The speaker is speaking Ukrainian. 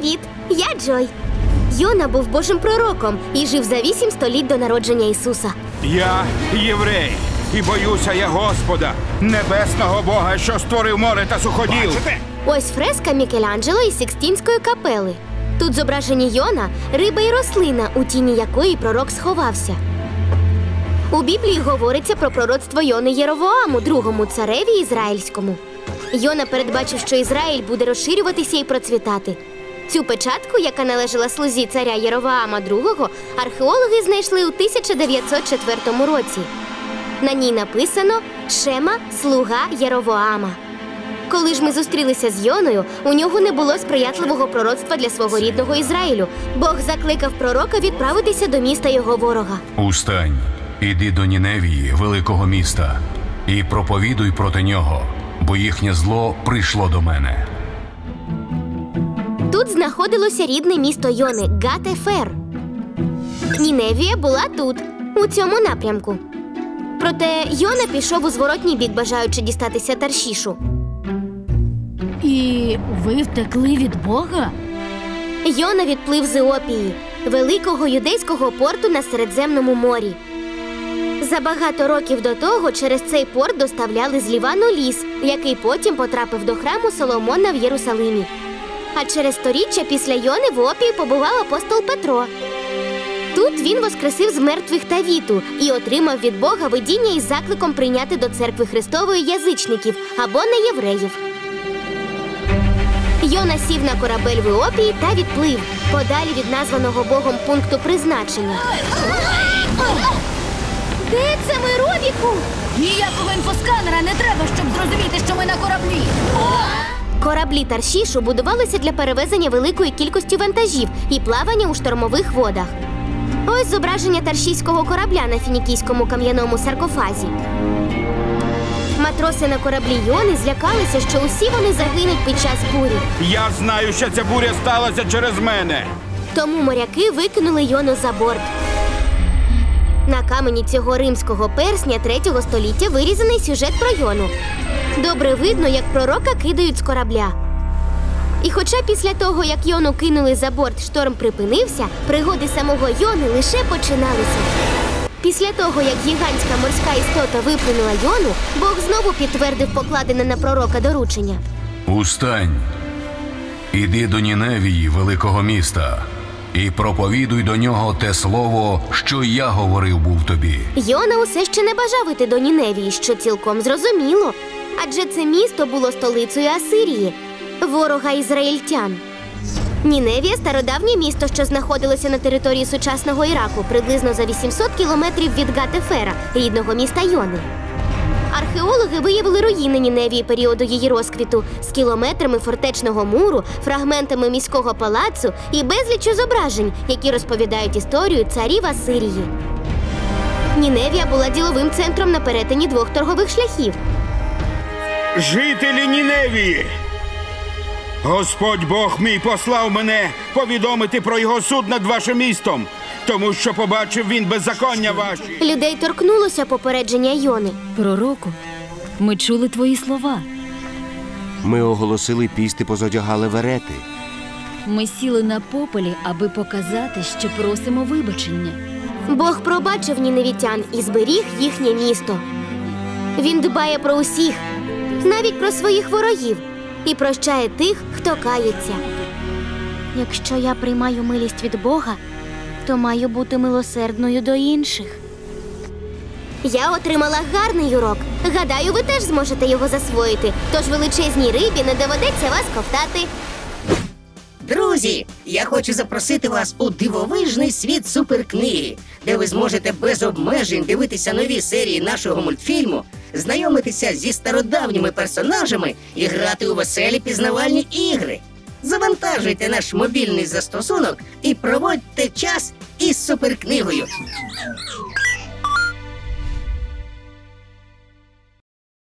Привіт! Я Джой. Йона був Божим пророком і жив за вісім століть до народження Ісуса. Я єврей, і боюся я Господа, небесного Бога, що створив море та суходіл. Ось фреска Мікеланджело із Сікстінської капели. Тут зображені Йона, риба і рослина, у тіні якої пророк сховався. У Біблії говориться про пророцтво Йони Єровоаму, другому цареві ізраїльському. Йона передбачив, що Ізраїль буде розширюватися і процвітати. Цю печатку, яка належала слузі царя Єровоама II, археологи знайшли у 1904 році. На ній написано Шема, слуга Єровоама. Коли ж ми зустрілися з Йоною, у нього не було сприятливого пророцтва для свого рідного Ізраїлю. Бог закликав пророка відправитися до міста його ворога. Устань, іди до Ніневії, великого міста, і проповідуй проти нього, бо їхнє зло прийшло до мене. Тут знаходилося рідне місто Йони Гатефер. Ніневія була тут, у цьому напрямку. Проте Йона пішов у зворотній бік, бажаючи дістатися Таршішу. І ви втекли від Бога? Йона відплив з Іопії, великого юдейського порту на Середземному морі. За багато років до того через цей порт доставляли з Лівану ліс, який потім потрапив до храму Соломона в Єрусалимі. А через сторіччя після Йони в Іопії побував апостол Петро. Тут він воскресив з мертвих Тавіту і отримав від Бога видіння із закликом прийняти до церкви Христової язичників або неєвреїв. Йона сів на корабель в Іопії та відплив подалі від названого Богом пункту призначення. Де це ми, Робіку? Ніякого інфосканера не треба, щоб зрозуміти, що ми на кораблі. Кораблі Таршішу будувалися для перевезення великої кількості вантажів і плавання у штормових водах. Ось зображення таршійського корабля на фінікійському кам'яному саркофазі. Матроси на кораблі Йони злякалися, що усі вони загинуть під час бурі. Я знаю, що ця буря сталася через мене. Тому моряки викинули Йону за борт. На камені цього римського персня третього століття вирізаний сюжет про Йону. Добре видно, як пророка кидають з корабля. І хоча після того, як Йону кинули за борт, шторм припинився, пригоди самого Йони лише починалися. Після того, як гігантська морська істота виплюнула Йону, Бог знову підтвердив покладене на пророка доручення. Устань, іди до Ніневії, великого міста, і проповідуй до нього те слово, що я говорив був тобі. Йона усе ще не бажав іти до Ніневії, що цілком зрозуміло. Адже це місто було столицею Асирії, ворога ізраїльтян. Ніневія стародавнє місто, що знаходилося на території сучасного Іраку, приблизно за 800 кілометрів від Гатефера, рідного міста Йони. Археологи виявили руїни Ніневії періоду її розквіту з кілометрами фортечного муру, фрагментами міського палацу і безліччю зображень, які розповідають історію царів Асирії. Ніневія була діловим центром на перетині двох торгових шляхів. Жителі Ніневії. Господь Бог мій послав мене повідомити про його суд над вашим містом, тому що побачив він беззаконня ваші. Людей торкнулося попередження Йони. Пророку, ми чули твої слова. Ми оголосили піст і позодягали верети. Ми сіли на попелі, аби показати, що просимо вибачення. Бог пробачив ніневітян і зберіг їхнє місто. Він дбає про усіх, навіть про своїх ворогів, і прощає тих, хто кається. Якщо я приймаю милість від Бога, то маю бути милосердною до інших. Я отримала гарний урок. Гадаю, ви теж зможете його засвоїти. Тож величезній рибі не доведеться вас ковтати. Друзі, я хочу запросити вас у дивовижний світ суперкниги, де ви зможете без обмежень дивитися нові серії нашого мультфільму, знайомитися зі стародавніми персонажами і грати у веселі пізнавальні ігри. Завантажуйте наш мобільний застосунок і проводьте час із суперкнигою.